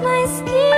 mais que